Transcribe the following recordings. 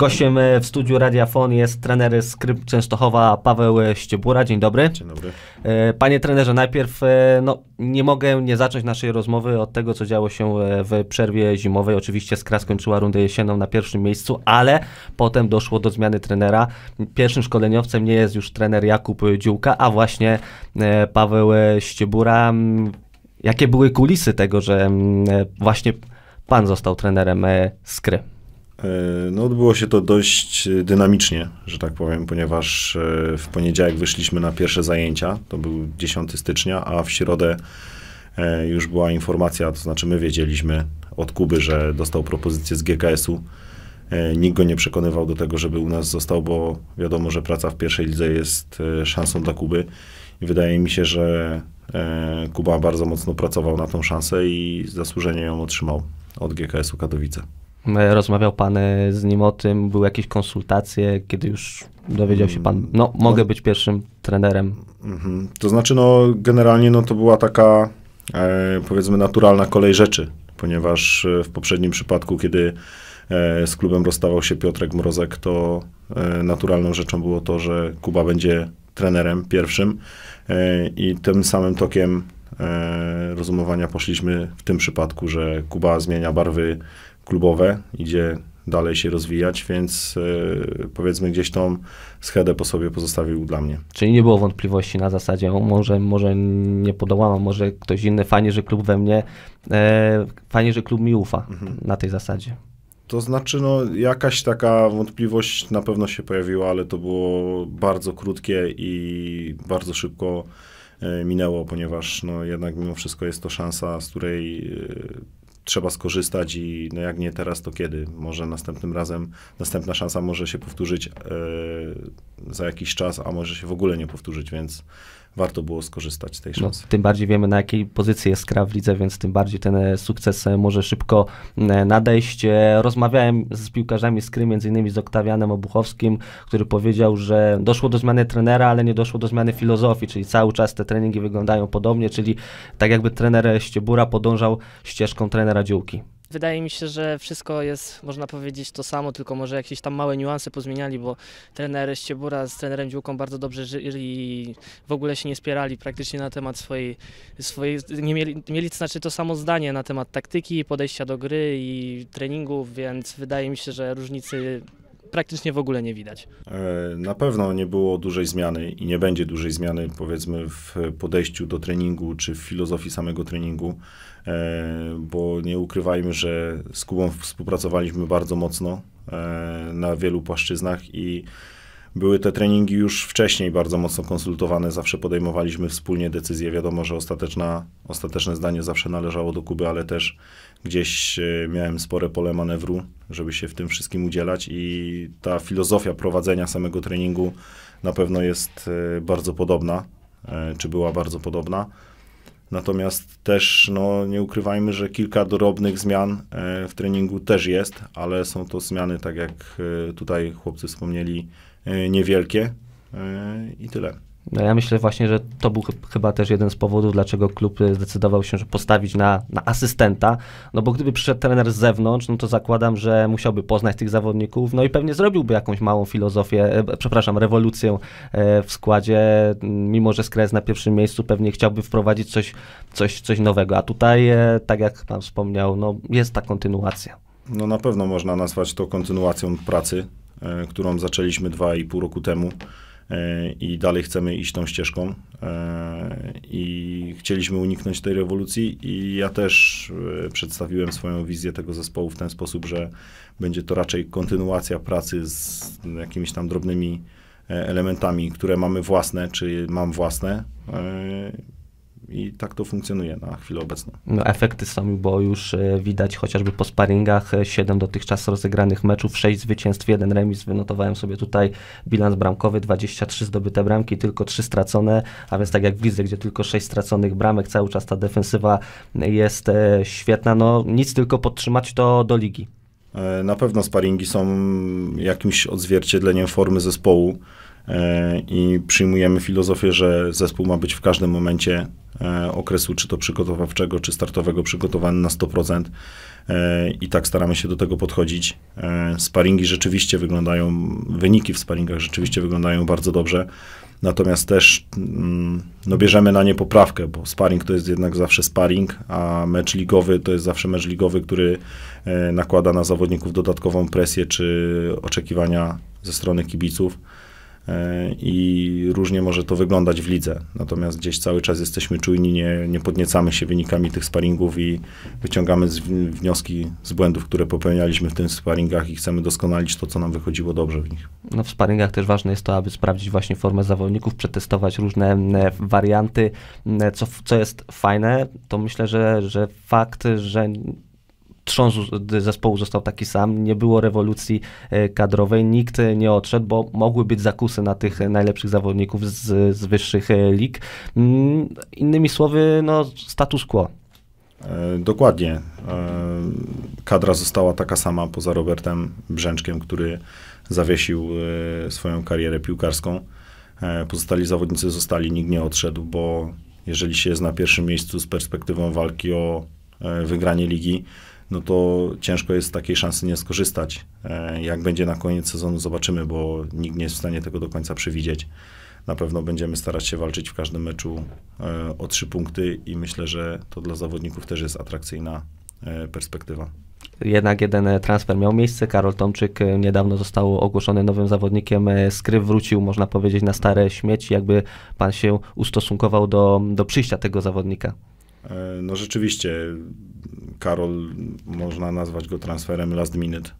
Gościem e, w studiu Radiafon jest trener Skryp Częstochowa Paweł Ściebura. Dzień dobry. Dzień dobry. E, panie trenerze, najpierw e, no, nie mogę nie zacząć naszej rozmowy od tego, co działo się w przerwie zimowej. Oczywiście Skra skończyła rundę jesienną na pierwszym miejscu, ale potem doszło do zmiany trenera. Pierwszym szkoleniowcem nie jest już trener Jakub Dziółka, a właśnie Paweł Ściebura. Jakie były kulisy tego, że właśnie pan został trenerem Skry? E, no, odbyło się to dość dynamicznie, że tak powiem, ponieważ e, w poniedziałek wyszliśmy na pierwsze zajęcia, to był 10 stycznia, a w środę e, już była informacja, to znaczy my wiedzieliśmy od Kuby, że dostał propozycję z GKS-u. Nikt go nie przekonywał do tego, żeby u nas został, bo wiadomo, że praca w pierwszej lidze jest szansą dla Kuby. I wydaje mi się, że Kuba bardzo mocno pracował na tą szansę i zasłużenie ją otrzymał od GKS-u Katowice. E, rozmawiał pan e, z nim o tym, były jakieś konsultacje, kiedy już dowiedział się pan, no mogę no. być pierwszym trenerem. Mhm. To znaczy, no generalnie no, to była taka e, powiedzmy naturalna kolej rzeczy, ponieważ e, w poprzednim przypadku, kiedy e, z klubem rozstawał się Piotrek Mrozek, to e, naturalną rzeczą było to, że Kuba będzie trenerem pierwszym i tym samym tokiem rozumowania poszliśmy w tym przypadku, że Kuba zmienia barwy klubowe, idzie dalej się rozwijać, więc yy, powiedzmy gdzieś tą schedę po sobie pozostawił dla mnie. Czyli nie było wątpliwości na zasadzie, o, może, może nie podołam, może ktoś inny, fajnie, że klub we mnie, e, fajnie, że klub mi ufa mhm. na tej zasadzie. To znaczy, no, jakaś taka wątpliwość na pewno się pojawiła, ale to było bardzo krótkie i bardzo szybko e, minęło, ponieważ no, jednak mimo wszystko jest to szansa, z której e, trzeba skorzystać i no jak nie teraz, to kiedy? Może następnym razem, następna szansa może się powtórzyć e, za jakiś czas, a może się w ogóle nie powtórzyć, więc warto było skorzystać z tej no, szansy. No, tym bardziej wiemy, na jakiej pozycji jest Kra w lidze, więc tym bardziej ten e, sukces e, może szybko nadejść. Rozmawiałem z piłkarzami z Kry, między innymi z Oktawianem Obuchowskim, który powiedział, że doszło do zmiany trenera, ale nie doszło do zmiany filozofii, czyli cały czas te treningi wyglądają podobnie, czyli tak jakby trener Ściebura podążał ścieżką trenera Dziółki. Wydaje mi się, że wszystko jest, można powiedzieć, to samo, tylko może jakieś tam małe niuanse pozmieniali, bo trener Ściebura z trenerem Dziółką bardzo dobrze żyli i w ogóle się nie spierali praktycznie na temat swojej, swojej nie mieli, mieli to znaczy to samo zdanie na temat taktyki, podejścia do gry i treningów, więc wydaje mi się, że różnicy praktycznie w ogóle nie widać. E, na pewno nie było dużej zmiany i nie będzie dużej zmiany, powiedzmy, w podejściu do treningu czy w filozofii samego treningu, e, bo nie ukrywajmy, że z Kubą współpracowaliśmy bardzo mocno e, na wielu płaszczyznach i były te treningi już wcześniej bardzo mocno konsultowane, zawsze podejmowaliśmy wspólnie decyzje. Wiadomo, że ostateczna, ostateczne zdanie zawsze należało do Kuby, ale też gdzieś e, miałem spore pole manewru, żeby się w tym wszystkim udzielać i ta filozofia prowadzenia samego treningu na pewno jest e, bardzo podobna, e, czy była bardzo podobna. Natomiast też no, nie ukrywajmy, że kilka drobnych zmian w treningu też jest, ale są to zmiany, tak jak tutaj chłopcy wspomnieli, niewielkie i tyle. No ja myślę właśnie, że to był ch chyba też jeden z powodów, dlaczego klub e, zdecydował się, że postawić na, na asystenta, no bo gdyby przyszedł trener z zewnątrz, no to zakładam, że musiałby poznać tych zawodników, no i pewnie zrobiłby jakąś małą filozofię, e, przepraszam, rewolucję e, w składzie, mimo że Skres na pierwszym miejscu pewnie chciałby wprowadzić coś, coś, coś nowego, a tutaj, e, tak jak pan wspomniał, no jest ta kontynuacja. No na pewno można nazwać to kontynuacją pracy, e, którą zaczęliśmy dwa i pół roku temu. E, i dalej chcemy iść tą ścieżką e, i chcieliśmy uniknąć tej rewolucji i ja też e, przedstawiłem swoją wizję tego zespołu w ten sposób, że będzie to raczej kontynuacja pracy z jakimiś tam drobnymi elementami, które mamy własne, czy mam własne i tak to funkcjonuje na chwilę obecną. No, efekty są, bo już e, widać chociażby po sparingach 7 e, dotychczas rozegranych meczów, 6 zwycięstw, 1 remis. Wynotowałem sobie tutaj bilans bramkowy, 23 zdobyte bramki, tylko 3 stracone, a więc tak jak w lidze, gdzie tylko 6 straconych bramek, cały czas ta defensywa jest e, świetna. No nic tylko podtrzymać to do ligi. Na pewno sparingi są jakimś odzwierciedleniem formy zespołu. E, i przyjmujemy filozofię, że zespół ma być w każdym momencie e, okresu, czy to przygotowawczego, czy startowego, przygotowany na 100%. E, I tak staramy się do tego podchodzić. Sparingi rzeczywiście wyglądają, wyniki w sparingach rzeczywiście wyglądają bardzo dobrze. Natomiast też mm, no, bierzemy na nie poprawkę, bo sparring to jest jednak zawsze sparring, a mecz ligowy to jest zawsze mecz ligowy, który nakłada na zawodników dodatkową presję czy oczekiwania ze strony kibiców. E, i różnie może to wyglądać w lidze. Natomiast gdzieś cały czas jesteśmy czujni, nie, nie podniecamy się wynikami tych sparingów i wyciągamy z, wnioski z błędów, które popełnialiśmy w tych sparingach i chcemy doskonalić to, co nam wychodziło dobrze w nich. No w sparingach też ważne jest to, aby sprawdzić właśnie formę zawodników, przetestować różne warianty. Co, co jest fajne, to myślę, że, że fakt, że trząs zespołu został taki sam, nie było rewolucji e, kadrowej, nikt nie odszedł, bo mogły być zakusy na tych najlepszych zawodników z, z wyższych e, lig. Mm, innymi słowy, no status quo. E, dokładnie. Kadra została taka sama poza Robertem Brzęczkiem, który zawiesił swoją karierę piłkarską. Pozostali zawodnicy zostali, nikt nie odszedł, bo jeżeli się jest na pierwszym miejscu z perspektywą walki o wygranie ligi, no to ciężko jest z takiej szansy nie skorzystać. E, jak będzie na koniec sezonu, zobaczymy, bo nikt nie jest w stanie tego do końca przewidzieć. Na pewno będziemy starać się walczyć w każdym meczu e, o trzy punkty i myślę, że to dla zawodników też jest atrakcyjna e, perspektywa. Jednak jeden transfer miał miejsce. Karol Tomczyk niedawno został ogłoszony nowym zawodnikiem. Skryw wrócił, można powiedzieć, na stare śmieci. Jakby pan się ustosunkował do, do przyjścia tego zawodnika? No rzeczywiście, Karol, można nazwać go transferem last minute,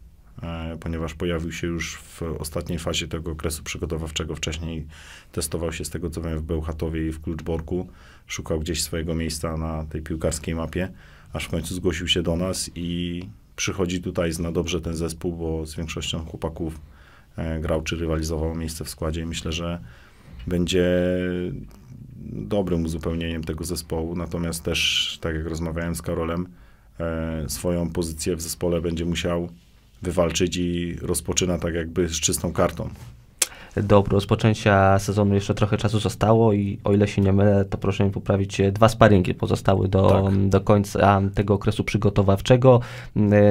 e, ponieważ pojawił się już w ostatniej fazie tego okresu przygotowawczego. Wcześniej testował się z tego, co wiem, w Bełchatowie i w Kluczborku. Szukał gdzieś swojego miejsca na tej piłkarskiej mapie, aż w końcu zgłosił się do nas i przychodzi tutaj, zna dobrze ten zespół, bo z większością chłopaków e, grał czy rywalizował miejsce w składzie. Myślę, że będzie dobrym uzupełnieniem tego zespołu. Natomiast też, tak jak rozmawiałem z Karolem, swoją pozycję w zespole będzie musiał wywalczyć i rozpoczyna tak jakby z czystą kartą. Do rozpoczęcia sezonu jeszcze trochę czasu zostało i o ile się nie mylę, to proszę mi poprawić, dwa sparingi pozostały do, tak. do końca tego okresu przygotowawczego.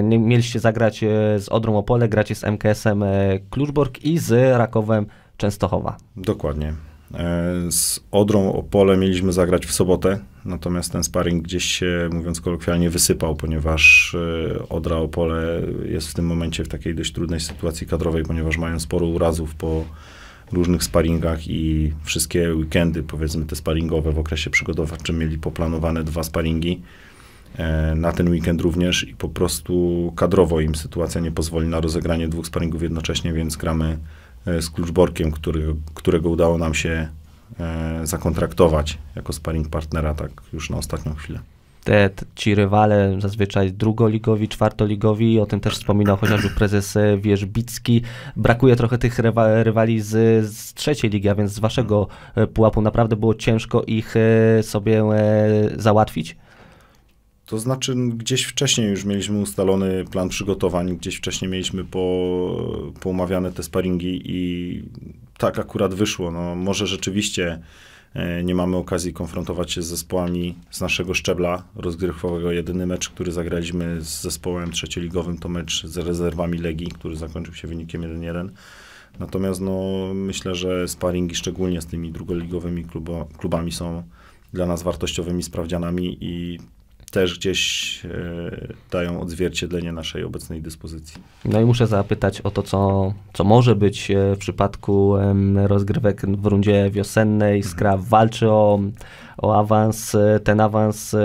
Mieliście zagrać e, z Odrą Opole, gracie z MKS-em e, Kluczbork i z Rakowem Częstochowa. Dokładnie. E, z Odrą Opole mieliśmy zagrać w sobotę, natomiast ten sparring gdzieś się, mówiąc kolokwialnie, wysypał, ponieważ e, Odra Opole jest w tym momencie w takiej dość trudnej sytuacji kadrowej, ponieważ mają sporo urazów po różnych sparingach i wszystkie weekendy, powiedzmy te sparingowe w okresie przygotowawczym mieli poplanowane dwa sparingi e, na ten weekend również i po prostu kadrowo im sytuacja nie pozwoli na rozegranie dwóch sparingów jednocześnie, więc gramy z Kluczborkiem, który, którego udało nam się e, zakontraktować jako sparring partnera, tak już na ostatnią chwilę. Te, te, ci rywale zazwyczaj drugoligowi, czwartoligowi, o tym też wspominał chociażby prezes e, Wierzbicki. Brakuje trochę tych rywa, rywali z, z, trzeciej ligi, a więc z waszego pułapu naprawdę było ciężko ich sobie załatwić? To znaczy, gdzieś wcześniej już mieliśmy ustalony plan przygotowań, gdzieś wcześniej mieliśmy po, poumawiane te sparingi i tak akurat wyszło. No, może rzeczywiście e, nie mamy okazji konfrontować się z zespołami z naszego szczebla rozgrywkowego. Jedyny mecz, który zagraliśmy z zespołem trzecioligowym, to mecz z rezerwami Legii, który zakończył się wynikiem 1-1. Natomiast no, myślę, że sparingi szczególnie z tymi drugoligowymi klubo, klubami są dla nas wartościowymi sprawdzianami i też gdzieś e, dają odzwierciedlenie naszej obecnej dyspozycji. No i muszę zapytać o to, co, co może być e, w przypadku rozgrywek w rundzie wiosennej. Mhm. Skra walczy o, o awans. E, ten awans,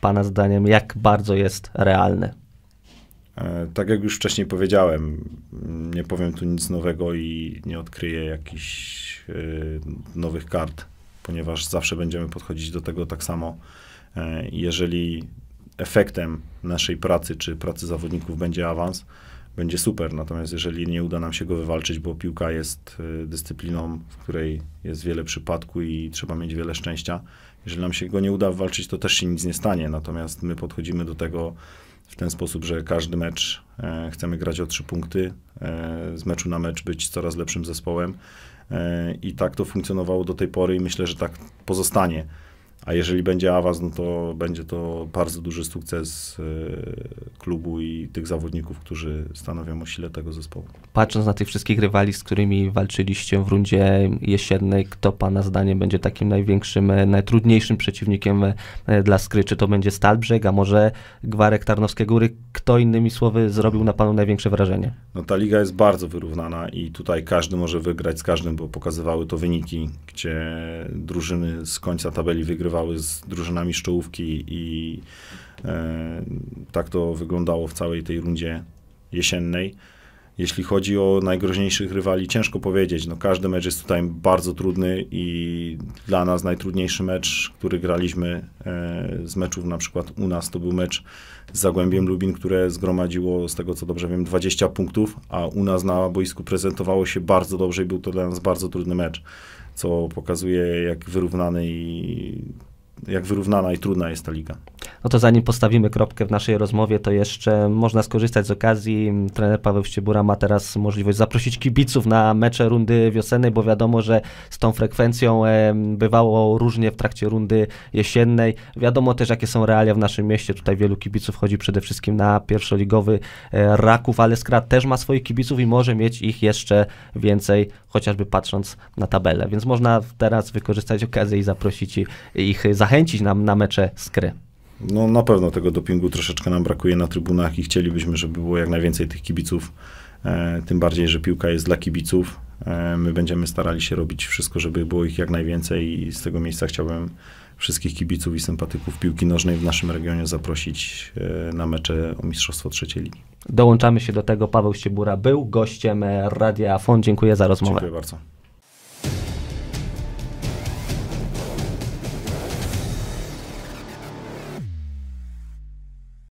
Pana zdaniem, jak bardzo jest realny? Tak jak już wcześniej powiedziałem, nie powiem tu nic nowego i nie odkryję jakichś nowych kart, ponieważ zawsze będziemy podchodzić do tego tak samo jeżeli efektem naszej pracy czy pracy zawodników będzie awans, będzie super. Natomiast jeżeli nie uda nam się go wywalczyć, bo piłka jest e, dyscypliną, w której jest wiele przypadków i trzeba mieć wiele szczęścia, jeżeli nam się go nie uda wywalczyć, to też się nic nie stanie. Natomiast my podchodzimy do tego w ten sposób, że każdy mecz e, chcemy grać o trzy punkty, z meczu na mecz być coraz lepszym zespołem. I tak to funkcjonowało do tej pory i myślę, że tak pozostanie. A jeżeli będzie awans, no to będzie to bardzo duży sukces e, klubu i tych zawodników, którzy stanowią o sile tego zespołu. Patrząc na tych wszystkich rywali, z którymi walczyliście w rundzie jesiennej, kto Pana zdaniem będzie takim największym, e, najtrudniejszym przeciwnikiem e, dla Skry? Czy to będzie Stalbrzeg, a może Gwarek Tarnowskie Góry? Kto innymi słowy zrobił na Panu największe wrażenie? No ta liga jest bardzo wyrównana i tutaj każdy może wygrać z każdym, bo pokazywały to wyniki, gdzie drużyny z końca tabeli wygrywały wygrywały z drużynami szczołówki i e, tak to wyglądało w całej tej rundzie jesiennej. Jeśli chodzi o najgroźniejszych rywali, ciężko powiedzieć. No, każdy mecz jest tutaj bardzo trudny i dla nas najtrudniejszy mecz, który graliśmy e, z meczów na przykład u nas, to był mecz z Zagłębiem Lubin, które zgromadziło, z tego co dobrze wiem, 20 punktów, a u nas na boisku prezentowało się bardzo dobrze i był to dla nas bardzo trudny mecz, co pokazuje jak wyrównany i jak wyrównana i trudna jest ta liga. No to zanim postawimy kropkę w naszej rozmowie, to jeszcze można skorzystać z okazji. Trener Paweł Ściebura ma teraz możliwość zaprosić kibiców na mecze rundy wiosennej, bo wiadomo, że z tą frekwencją bywało różnie w trakcie rundy jesiennej. Wiadomo też, jakie są realia w naszym mieście. Tutaj wielu kibiców chodzi przede wszystkim na pierwszoligowy e, Raków, ale Skrat też ma swoich kibiców i może mieć ich jeszcze więcej, chociażby patrząc na tabelę. Więc można teraz wykorzystać okazję i zaprosić ich, zachęcić nam na mecze Skry. No na pewno tego dopingu troszeczkę nam brakuje na trybunach i chcielibyśmy, żeby było jak najwięcej tych kibiców. E, tym bardziej, że piłka jest dla kibiców. E, my będziemy starali się robić wszystko, żeby było ich jak najwięcej i z tego miejsca chciałbym wszystkich kibiców i sympatyków piłki nożnej w naszym regionie zaprosić e, na mecze o Mistrzostwo Trzeciej Ligi. Dołączamy się do tego. Paweł Ściebura był gościem Radia Afon. Dziękuję za rozmowę. Dziękuję bardzo.